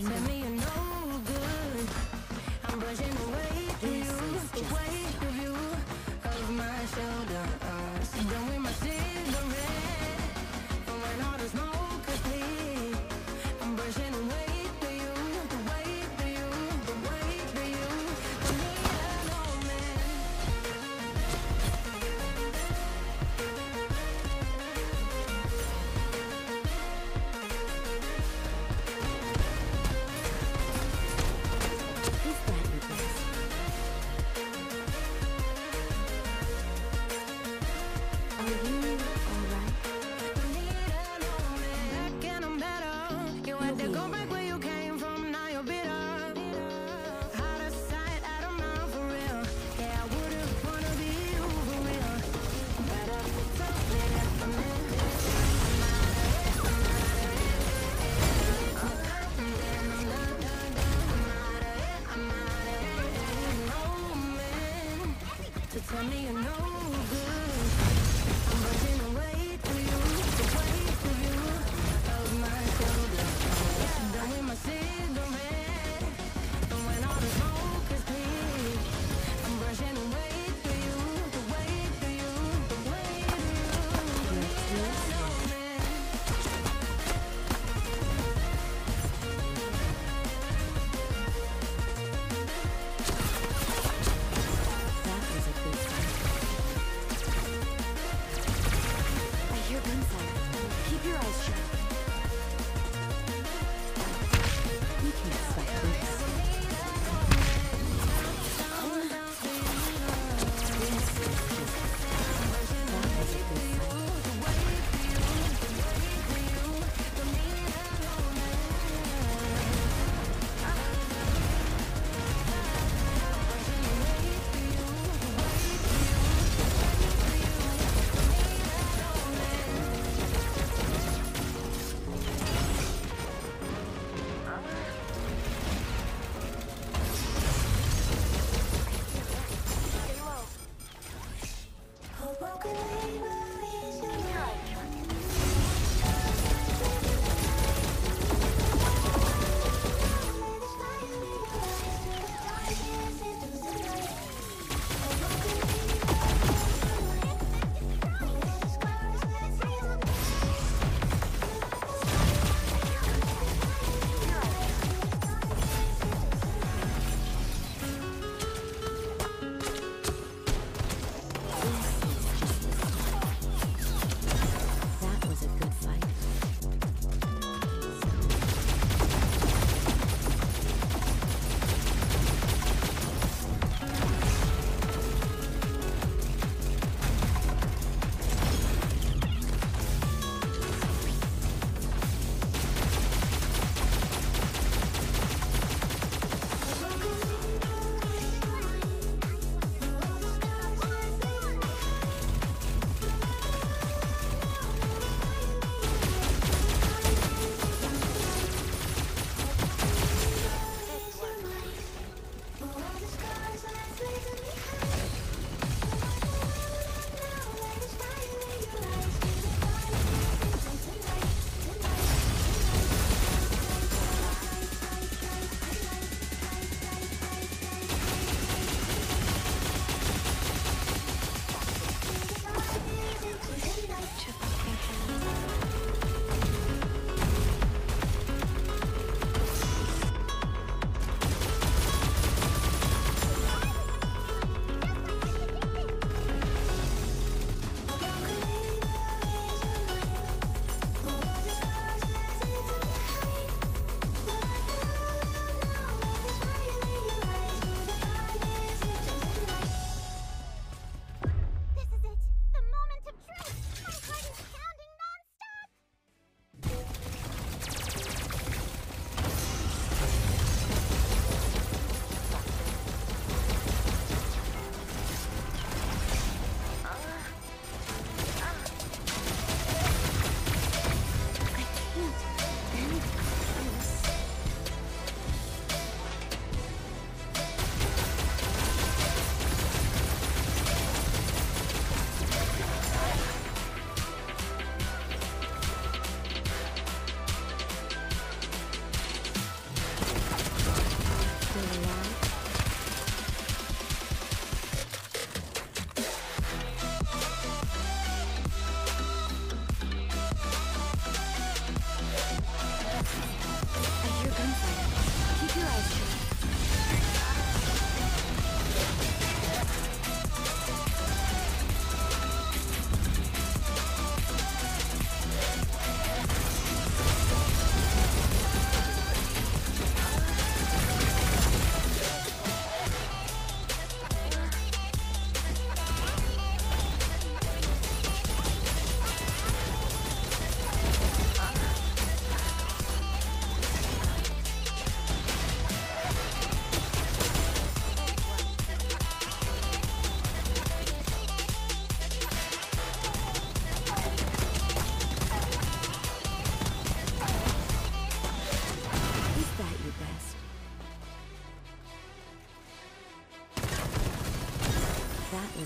finger. Tell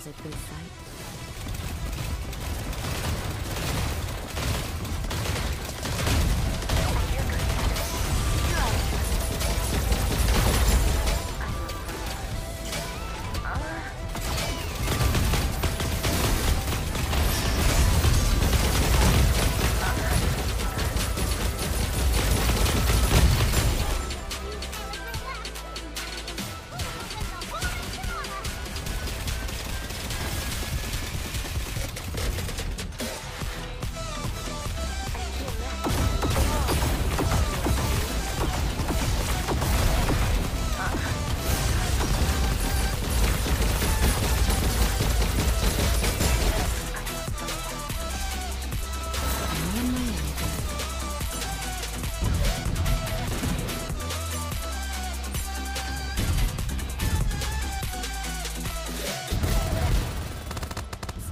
was a good fight.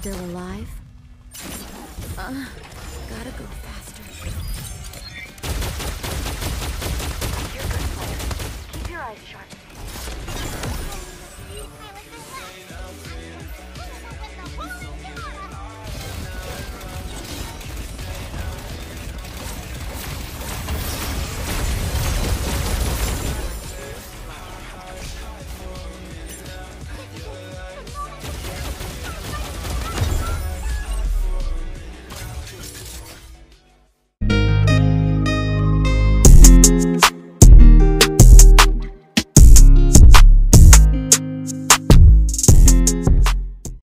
Still alive? Uh, gotta go faster. You're good. Keep your eyes sharp.